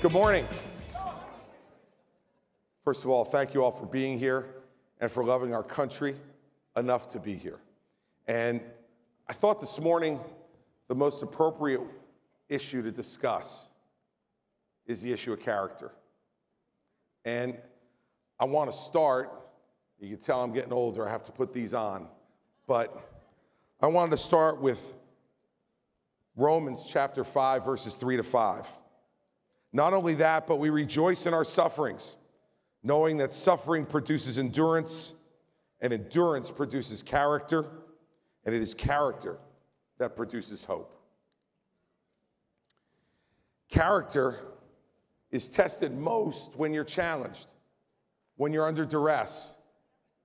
Good morning. First of all, thank you all for being here and for loving our country enough to be here. And I thought this morning the most appropriate issue to discuss is the issue of character. And I want to start, you can tell I'm getting older, I have to put these on, but I wanted to start with Romans chapter 5, verses 3 to 5. Not only that, but we rejoice in our sufferings, knowing that suffering produces endurance, and endurance produces character, and it is character that produces hope. Character is tested most when you're challenged, when you're under duress.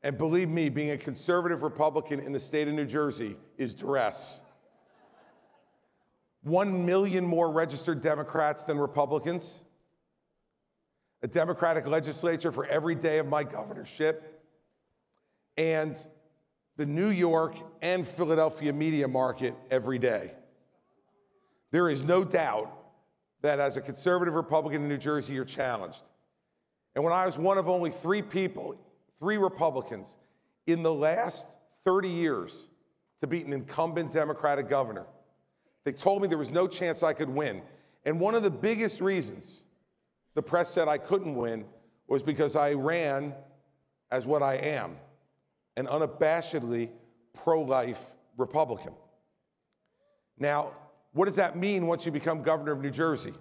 And believe me, being a conservative Republican in the state of New Jersey is duress. One million more registered Democrats than Republicans, a Democratic legislature for every day of my governorship, and the New York and Philadelphia media market every day. There is no doubt that as a conservative Republican in New Jersey, you're challenged. And when I was one of only three people, three Republicans, in the last 30 years to beat an incumbent Democratic governor, they told me there was no chance I could win. And one of the biggest reasons the press said I couldn't win was because I ran as what I am an unabashedly pro life Republican. Now, what does that mean once you become governor of New Jersey?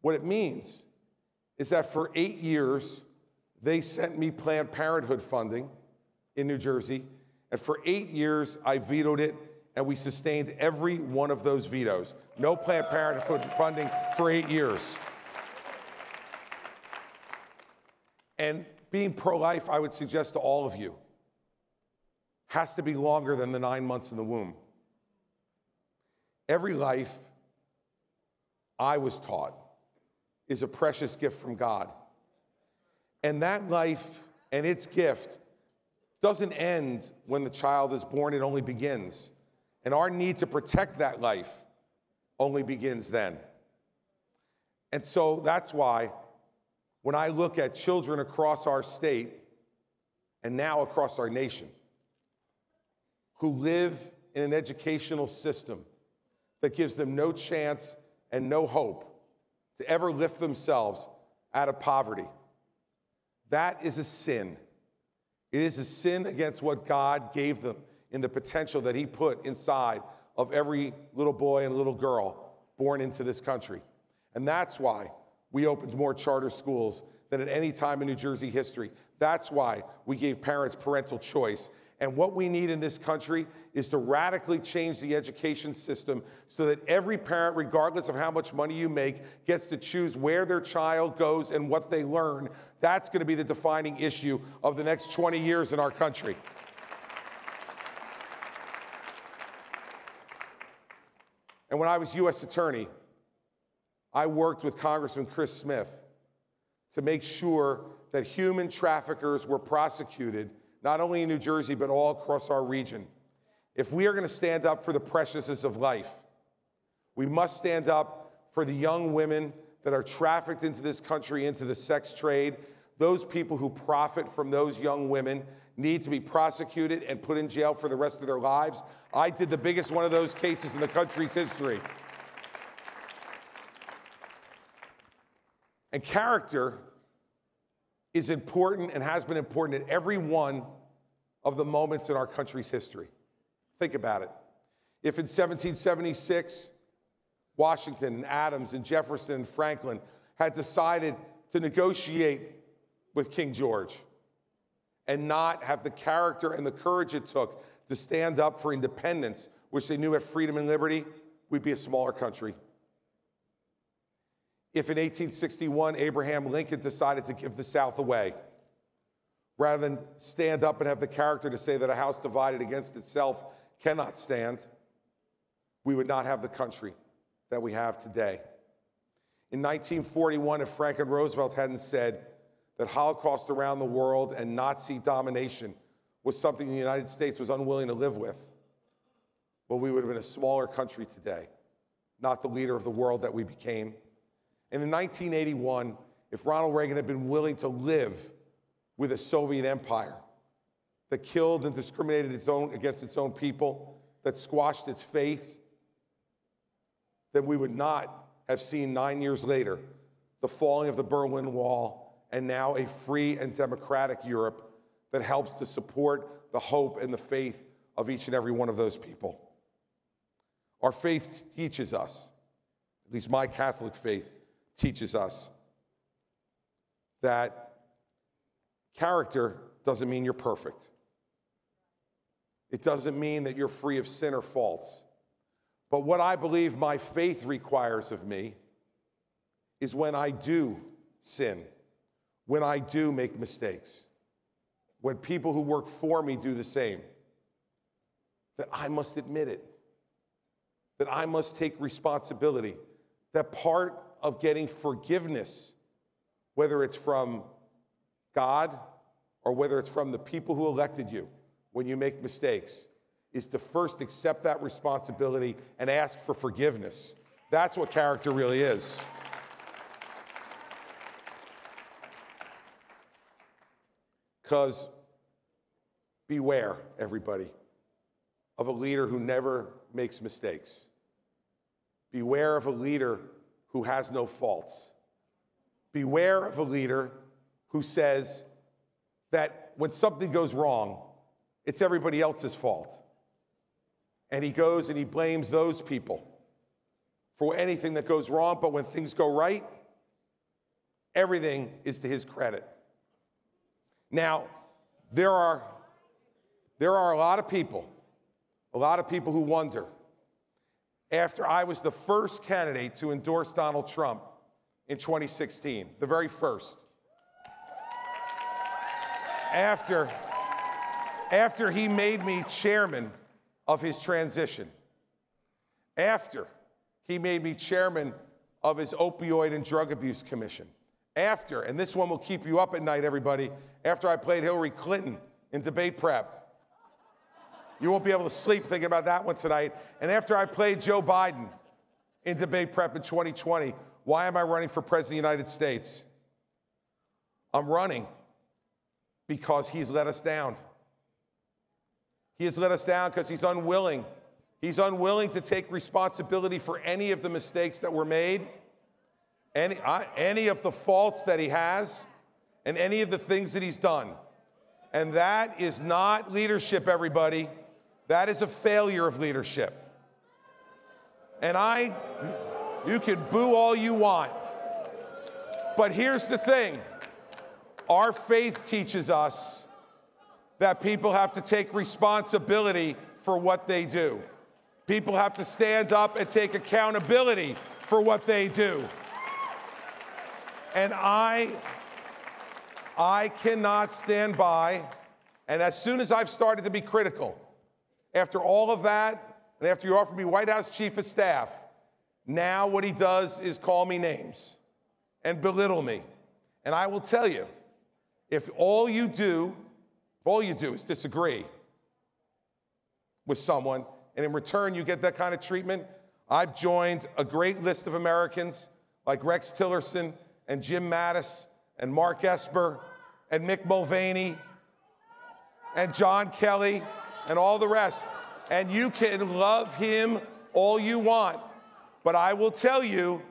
What it means is that for eight years, they sent me Planned Parenthood funding in New Jersey. And for eight years, I vetoed it, and we sustained every one of those vetoes. No Planned Parenthood funding for eight years. And being pro life, I would suggest to all of you, has to be longer than the nine months in the womb. Every life, I was taught, is a precious gift from God. And that life and its gift doesn't end when the child is born, it only begins. And our need to protect that life only begins then. And so that's why when I look at children across our state and now across our nation who live in an educational system that gives them no chance and no hope to ever lift themselves out of poverty. That is a sin. It is a sin against what God gave them in the potential that He put inside of every little boy and little girl born into this country. And that's why we opened more charter schools than at any time in New Jersey history. That's why we gave parents parental choice. And what we need in this country is to radically change the education system so that every parent, regardless of how much money you make, gets to choose where their child goes and what they learn. That's going to be the defining issue of the next 20 years in our country. And when I was U.S. Attorney, I worked with Congressman Chris Smith to make sure that human traffickers were prosecuted not only in New Jersey, but all across our region. If we are going to stand up for the preciousness of life, we must stand up for the young women that are trafficked into this country, into the sex trade. Those people who profit from those young women need to be prosecuted and put in jail for the rest of their lives. I did the biggest one of those cases in the country's history. And character is important and has been important at every one of the moments in our country's history. Think about it. If in 1776, Washington and Adams and Jefferson and Franklin had decided to negotiate with King George and not have the character and the courage it took to stand up for independence, which they knew had freedom and liberty, we'd be a smaller country. If in 1861 Abraham Lincoln decided to give the South away, rather than stand up and have the character to say that a house divided against itself cannot stand, we would not have the country that we have today. In 1941, if Franklin Roosevelt hadn't said that Holocaust around the world and Nazi domination was something the United States was unwilling to live with, well, we would have been a smaller country today, not the leader of the world that we became. And in 1981, if Ronald Reagan had been willing to live with a Soviet empire that killed and discriminated its own, against its own people, that squashed its faith, then we would not have seen nine years later the falling of the Berlin Wall and now a free and democratic Europe that helps to support the hope and the faith of each and every one of those people. Our faith teaches us, at least my Catholic faith teaches us, that character doesn't mean you're perfect. It doesn't mean that you're free of sin or faults. But what I believe my faith requires of me is when I do sin, when I do make mistakes, when people who work for me do the same, that I must admit it, that I must take responsibility, that part of getting forgiveness, whether it's from God or whether it's from the people who elected you when you make mistakes, is to first accept that responsibility and ask for forgiveness. That's what character really is. Because beware, everybody, of a leader who never makes mistakes. Beware of a leader who has no faults. Beware of a leader who says that when something goes wrong, it's everybody else's fault. And he goes and he blames those people for anything that goes wrong, but when things go right, everything is to his credit. Now, there are, there are a lot of people, a lot of people who wonder after I was the first candidate to endorse Donald Trump in 2016, the very first. After, after he made me chairman of his transition, after he made me chairman of his opioid and drug abuse commission, after, and this one will keep you up at night, everybody, after I played Hillary Clinton in debate prep. You won't be able to sleep thinking about that one tonight. And after I played Joe Biden in debate prep in 2020, why am I running for president of the United States? I'm running because he's let us down. He has let us down because he's unwilling. He's unwilling to take responsibility for any of the mistakes that were made, any, any of the faults that he has, and any of the things that he's done. And that is not leadership, everybody. That is a failure of leadership. And I, you can boo all you want. But here's the thing our faith teaches us that people have to take responsibility for what they do. People have to stand up and take accountability for what they do. And I, I cannot stand by. And as soon as I've started to be critical, after all of that, and after you offered me White House Chief of Staff, now what he does is call me names and belittle me. And I will tell you, if all you do, if all you do is disagree with someone, and in return you get that kind of treatment, I've joined a great list of Americans like Rex Tillerson and Jim Mattis and Mark Esper and Mick Mulvaney and John Kelly and all the rest. And you can love him all you want. But I will tell you,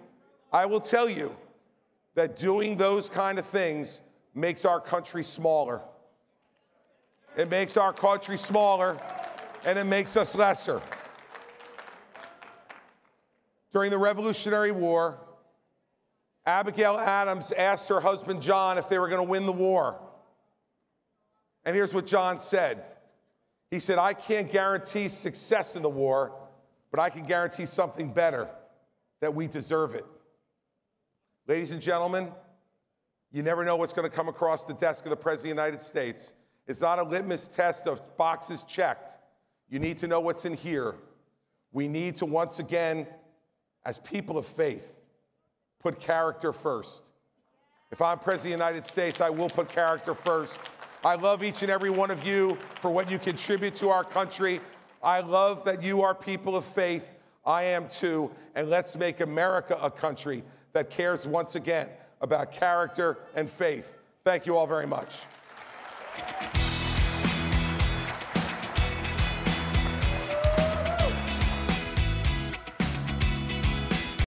I will tell you that doing those kind of things makes our country smaller. It makes our country smaller and it makes us lesser. During the Revolutionary War, Abigail Adams asked her husband John if they were going to win the war. And here's what John said he said, I can't guarantee success in the war, but I can guarantee something better that we deserve it. Ladies and gentlemen, you never know what's going to come across the desk of the President of the United States. It's not a litmus test of boxes checked. You need to know what's in here. We need to once again, as people of faith, put character first. If I'm President of the United States, I will put character first. I love each and every one of you for what you contribute to our country. I love that you are people of faith. I am too. And let's make America a country that cares once again about character and faith. Thank you all very much.